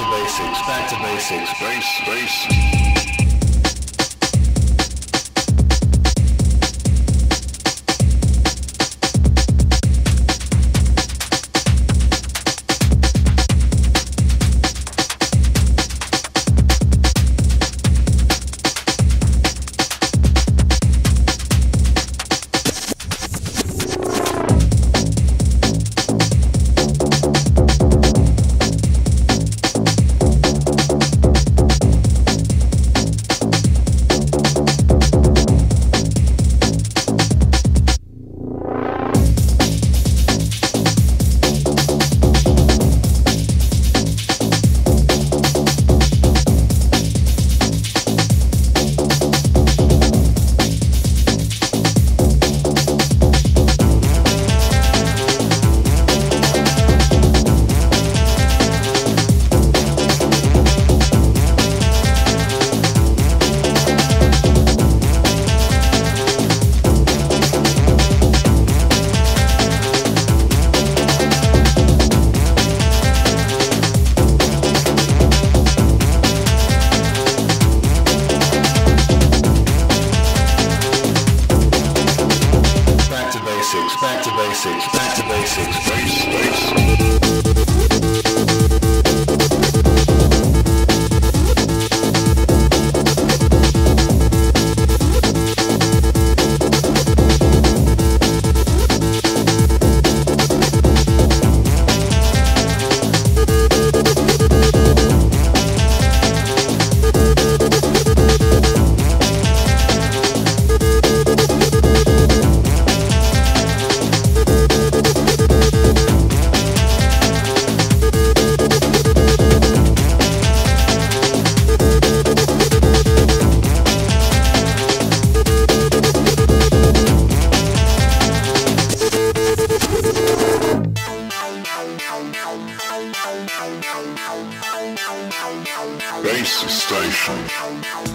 back to basics, back to basics, bass, bass. Basics, back to basics, station.